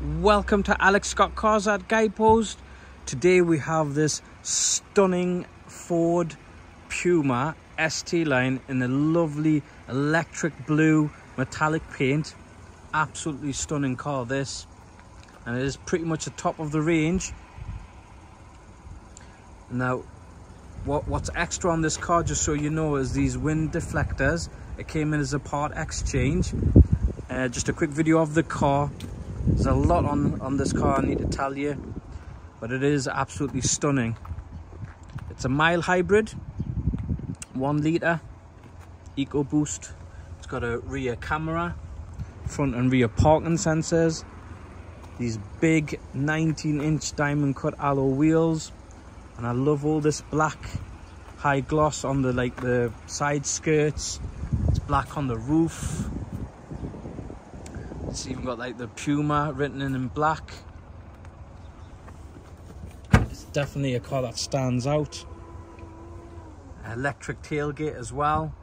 welcome to Alex Scott Cars at Guidepost. Today we have this stunning Ford Puma ST line in a lovely electric blue metallic paint. Absolutely stunning car this. And it is pretty much the top of the range. Now, what, what's extra on this car, just so you know, is these wind deflectors. It came in as a part exchange. Uh, just a quick video of the car there's a lot on, on this car I need to tell you, but it is absolutely stunning. It's a mild hybrid, one litre, EcoBoost. It's got a rear camera, front and rear parking sensors, these big 19 inch diamond cut alloy wheels, and I love all this black high gloss on the like the side skirts. It's black on the roof it's even got like the Puma written in in black. It's definitely a car that stands out. Electric tailgate as well.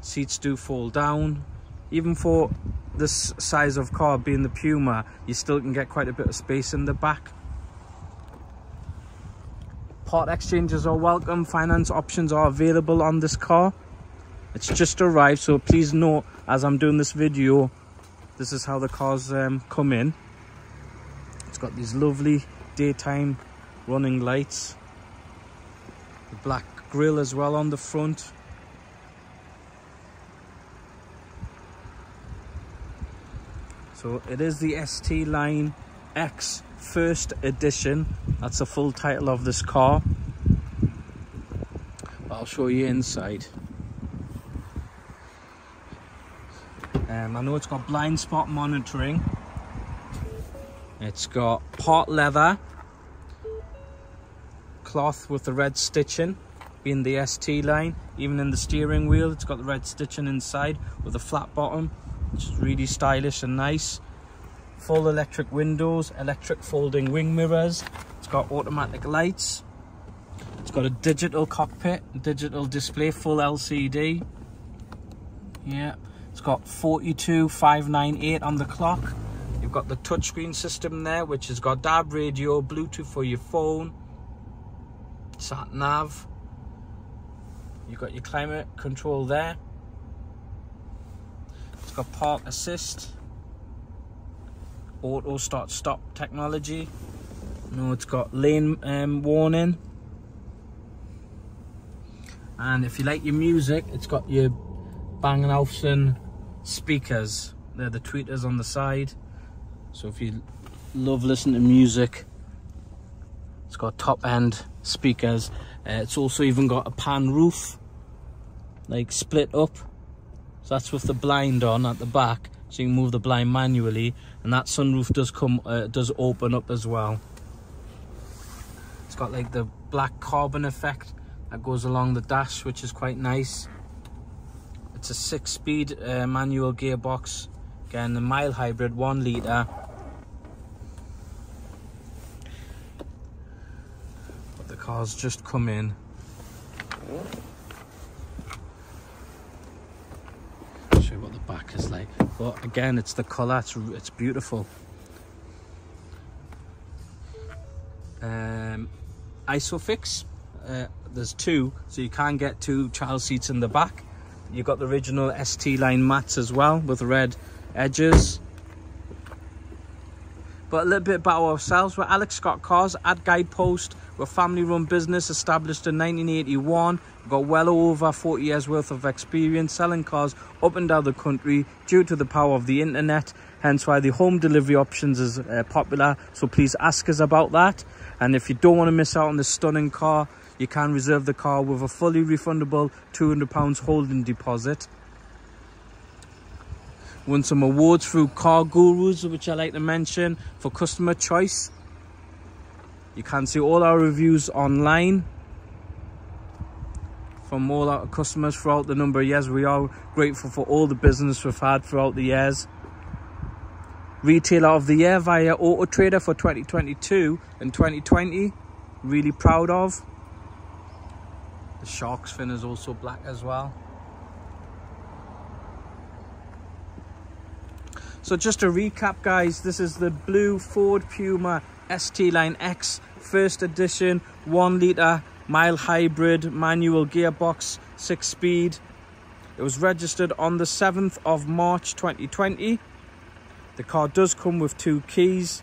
Seats do fall down. Even for this size of car being the Puma, you still can get quite a bit of space in the back. Part exchanges are welcome. Finance options are available on this car. It's just arrived, so please note as I'm doing this video, this is how the cars um, come in. It's got these lovely daytime running lights. The black grille as well on the front. So it is the ST line X first edition. That's the full title of this car. I'll show you inside Um, I know it's got blind spot monitoring. It's got part leather, cloth with the red stitching, being the ST line. Even in the steering wheel, it's got the red stitching inside with a flat bottom, which is really stylish and nice. Full electric windows, electric folding wing mirrors. It's got automatic lights. It's got a digital cockpit, digital display, full LCD. Yeah. It's got 42598 on the clock. You've got the touchscreen system there, which has got DAB radio, Bluetooth for your phone, sat nav. You've got your climate control there. It's got park assist, auto start stop technology. No, it's got lane um, warning. And if you like your music, it's got your Bang & Olufsen speakers. They're the tweeters on the side. So if you love listening to music, it's got top end speakers. Uh, it's also even got a pan roof, like split up. So that's with the blind on at the back. So you can move the blind manually. And that sunroof does come, uh, does open up as well. It's got like the black carbon effect that goes along the dash, which is quite nice. It's a six-speed uh, manual gearbox. Again, the mild hybrid, one litre. But the car's just come in. show you what the back is like. But again, it's the colour, it's, it's beautiful. Um, Isofix, uh, there's two, so you can get two child seats in the back. You've got the original ST line mats as well with red edges. But a little bit about ourselves. We're Alex Scott Cars at Guidepost. We're a family-run business established in 1981. We've got well over 40 years worth of experience selling cars up and down the country due to the power of the internet. Hence why the home delivery options is uh, popular. So please ask us about that. And if you don't want to miss out on this stunning car, you can reserve the car with a fully refundable £200 holding deposit. Won some awards through Car Gurus, which I like to mention, for customer choice. You can see all our reviews online from all our customers throughout the number of years. We are grateful for all the business we've had throughout the years. Retailer of the Year via Auto Trader for 2022 and 2020. Really proud of. The shark's fin is also black as well. So just to recap, guys, this is the blue Ford Puma ST Line X first edition, one litre, mile hybrid, manual gearbox, six speed. It was registered on the 7th of March 2020. The car does come with two keys.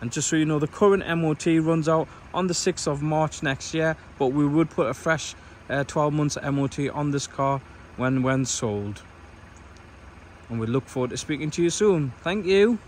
And just so you know, the current MOT runs out on the 6th of March next year, but we would put a fresh uh, 12 months MOT on this car when when sold and we look forward to speaking to you soon. Thank you.